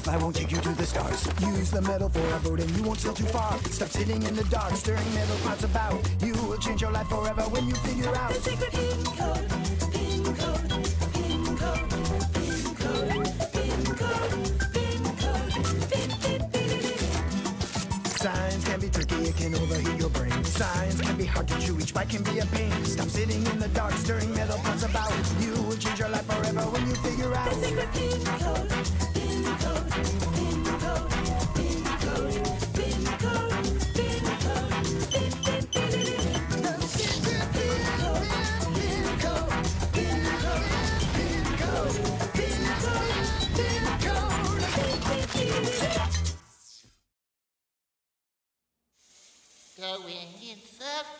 fly won't take you to the stars. Use the metal for a boat and you won't sail too far. Stop sitting in the dark, stirring metal pots about. You will change your life forever when you figure out the secret pin code. Pin code. Pin code. Pin code. Pin code. Pin code. Pin, pin. Science can be tricky, it can overheat your brain. Science can be hard to chew, each bite can be a pain.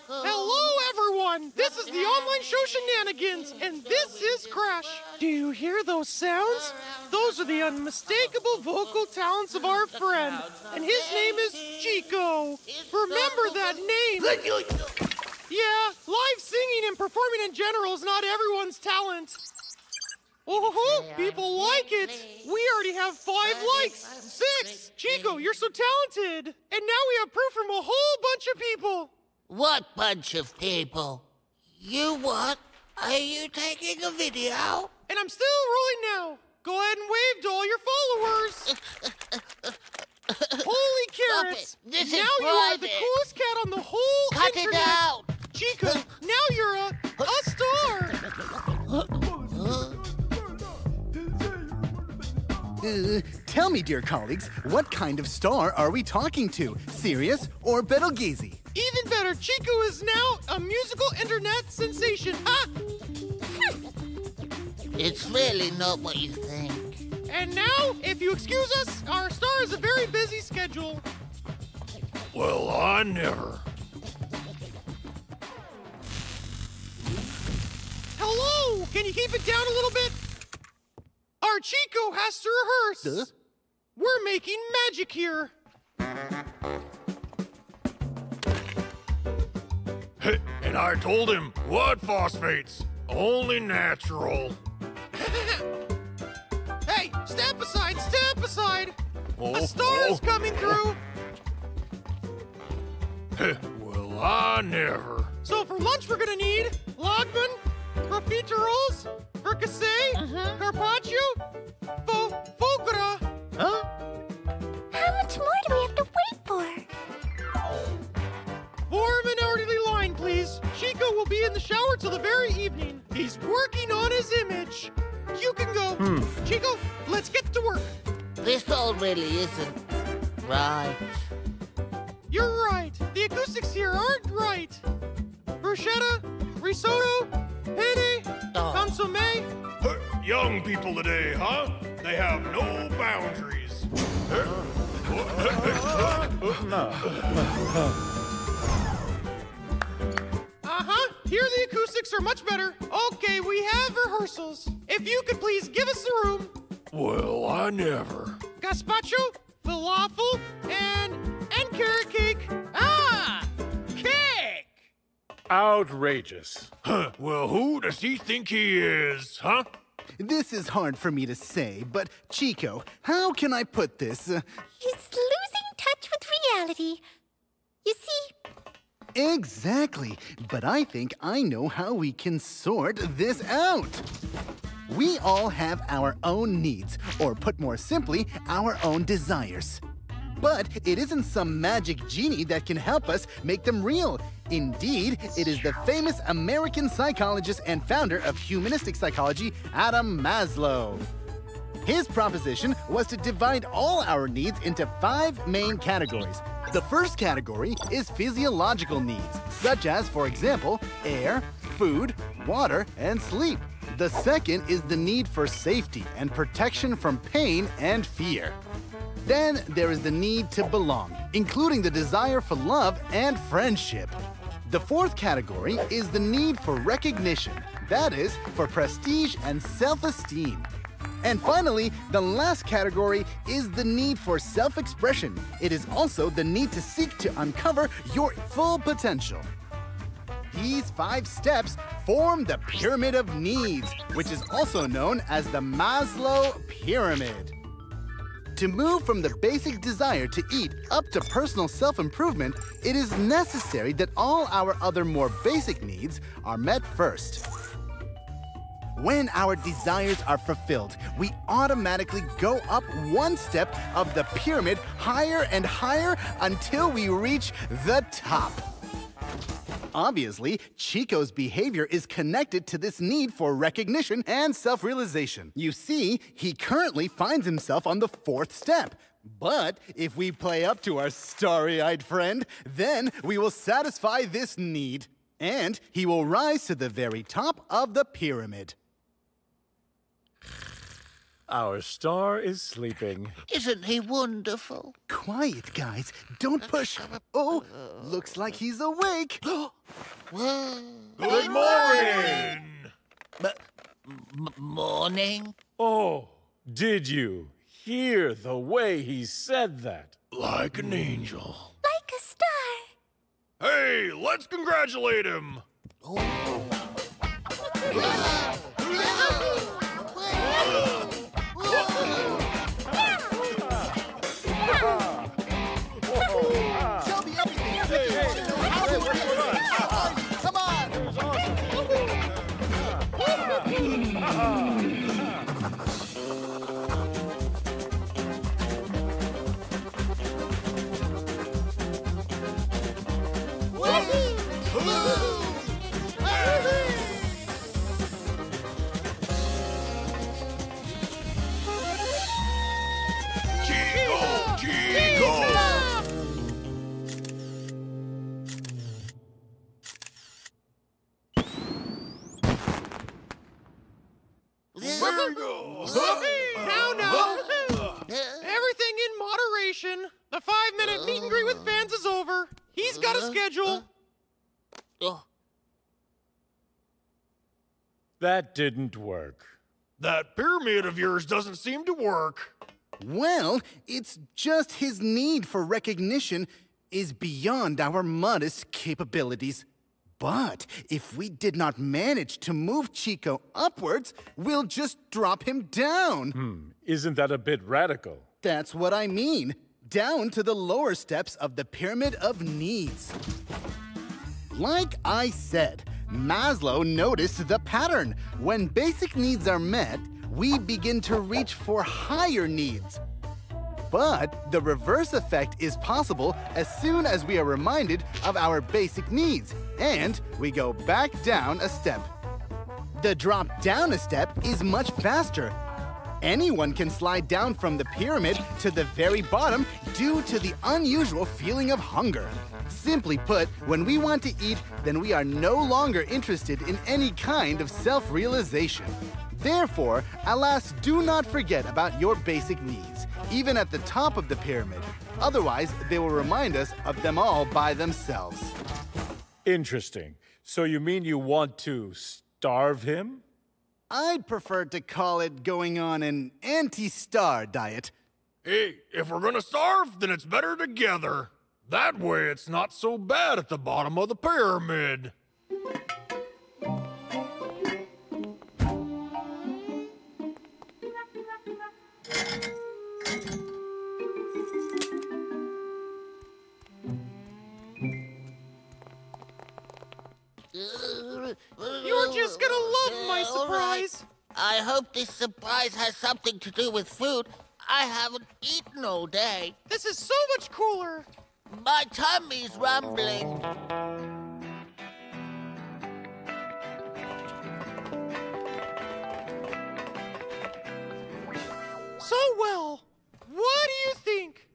Hello, everyone! This is the online show Shenanigans, and this is Krash. Do you hear those sounds? Those are the unmistakable vocal talents of our friend, and his name is Chiko. Remember that name. Yeah, live singing and performing in general is not everyone's talent. Oh, people like it. We already have five likes. Six. Chiko, you're so talented. And now we have proof from a whole bunch of people. What bunch of people? You what? Are you taking a video? And I'm still rolling now. Go ahead and wave to all your followers. Holy carrots! it. This is now you are the coolest cat on the whole Cut it out. Chiko, now you're a, a star. Uh, tell me, dear colleagues, what kind of star are we talking to? Sirius or Betelgeuse? Even better, Chiko is now a musical internet sensation. Ha! It's really not what you think. And now, if you excuse us, our star has a very busy schedule. Well, I never. Hello! Can you keep it down a little bit? Our Chiko has to rehearse. Huh? We're making magic here. and I told him, what phosphates? Only natural. Hey, step aside, step aside. Oh, A star is oh, coming through. well, I never. So for lunch, we're gonna need lagman, profiteroles, fricassee, carpaccio, mm-hmm. fo really isn't right. You're right. The acoustics here aren't right. Bruschetta, risotto, penne, Oh. consomme. Huh, Young people today, huh? They have no boundaries. Uh-huh. Here the acoustics are much better. Okay, we have rehearsals. If you could please give us the room. Well, I never. Gazpacho, falafel, and and carrot cake. Ah, cake. Outrageous. Huh, well, who does he think he is, huh? This is hard for me to say, but Chiko, how can I put this? Uh, He's losing touch with reality. You see, exactly, but I think I know how we can sort this out. We all have our own needs, or put more simply, our own desires. But it isn't some magic genie that can help us make them real. Indeed, it is the famous American psychologist and founder of humanistic psychology, Adam Maslow. His proposition was to divide all our needs into five main categories. The first category is physiological needs, such as, for example, air, food, water, and sleep. The second is the need for safety and protection from pain and fear. Then there is the need to belong, including the desire for love and friendship. The fourth category is the need for recognition, that is, for prestige and self esteem. And finally, the last category is the need for self expression. It is also the need to seek to uncover your full potential. These five steps form the Pyramid of Needs, which is also known as the Maslow Pyramid. To move from the basic desire to eat up to personal self improvement, it is necessary that all our other more basic needs are met first. When our desires are fulfilled, we automatically go up one step of the pyramid higher and higher until we reach the top. Obviously, Chiko's behavior is connected to this need for recognition and self realization. You see, he currently finds himself on the fourth step. But if we play up to our starry eyed friend, then we will satisfy this need. And he will rise to the very top of the pyramid. Our star is sleeping. Isn't he wonderful? Quiet, guys. Don't push. Oh, looks like he's awake. Good morning! m- morning. Oh, did you hear the way he said that? Like an angel. Like a star. Hey, let's congratulate him! Tell oh. Oh, That didn't work. That pyramid of yours doesn't seem to work. Well, it's just his need for recognition is beyond our modest capabilities. But if we did not manage to move Chiko upwards, we'll just drop him down. Hmm, isn't that a bit radical? That's what I mean. Down to the lower steps of the pyramid of needs. Like I said, Maslow noticed the pattern. When basic needs are met, we begin to reach for higher needs. But the reverse effect is possible as soon as we are reminded of our basic needs and we go back down a step. The drop down a step is much faster. Anyone can slide down from the pyramid to the very bottom due to the unusual feeling of hunger. Simply put, when we want to eat, then we are no longer interested in any kind of self realization. Therefore, alas, do not forget about your basic needs, even at the top of the pyramid. Otherwise, they will remind us of them all by themselves. Interesting. So you mean you want to starve him? I'd prefer to call it going on an anti star diet. Hey, if we're gonna starve, then it's better together. That way it's not so bad at the bottom of the pyramid. Hope this surprise has something to do with food. I haven't eaten all day. This is so much cooler. My tummy's rumbling. So well. What do you think?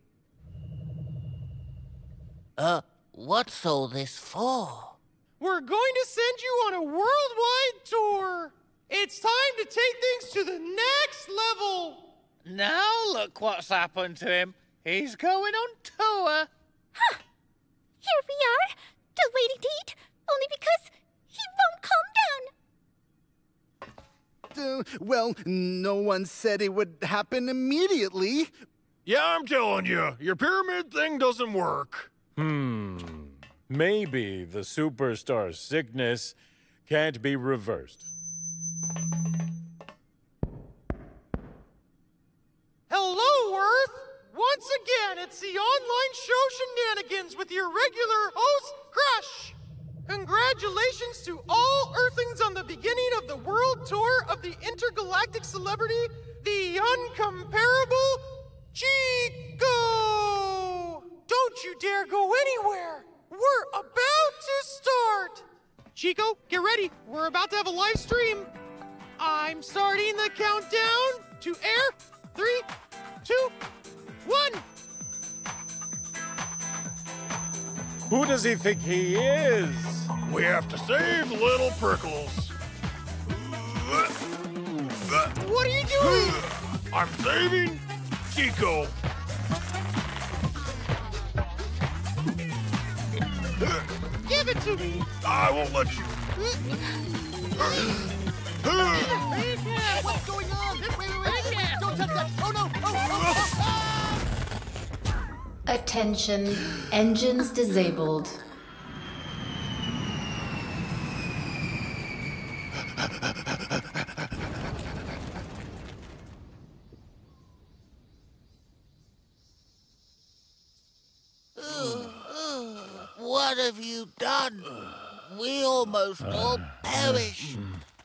Uh, what's all this for? We're going to send you on a worldwide tour. It's time to take things to the next level. Now look what's happened to him. He's going on tour. Huh. Here we are, still waiting to eat, only because he won't calm down. Uh, well, no one said it would happen immediately. Yeah, I'm telling you, your pyramid thing doesn't work. Hmm. Maybe the superstar sickness can't be reversed. Hello, Earth. once again, it's the online show Shenanigans with your regular host, Krash. Congratulations to all Earthlings on the beginning of the world tour of the intergalactic celebrity, the uncomparable Chiko! Don't you dare go anywhere! We're about to start! Chiko, get ready. We're about to have a live stream. I'm starting the countdown to air. Three, two, one. Who does he think he is? We have to save little Prickles. What are you doing? I'm saving Chiko. Give it to me. I won't let you. What's going on? Wait, wait, wait. Don't touch that. Oh, no. Oh, oh, oh. Attention, engines disabled. What have you done? We almost all uh, perished.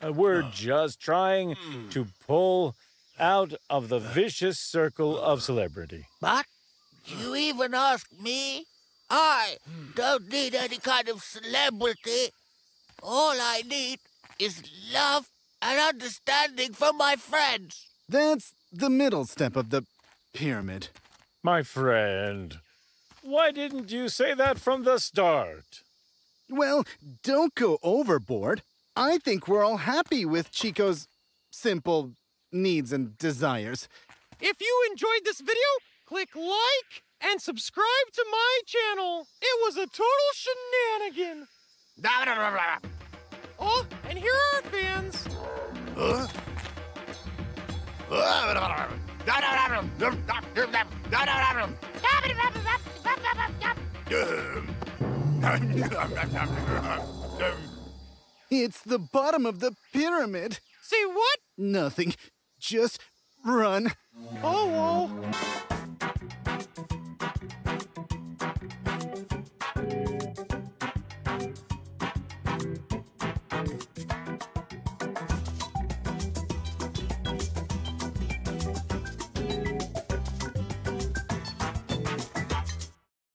We're just trying hmm. to pull out of the vicious circle of celebrity. But you even ask me? I don't need any kind of celebrity. All I need is love and understanding from my friends. That's the middle step of the pyramid. My friend, why didn't you say that from the start? Well, don't go overboard. I think we're all happy with Chiko's simple needs and desires. If you enjoyed this video, click like and subscribe to my channel. It was a total shenanigan. Oh, and here are our fans. It's the bottom of the pyramid. Say what? Nothing. Just run. Oh, whoa.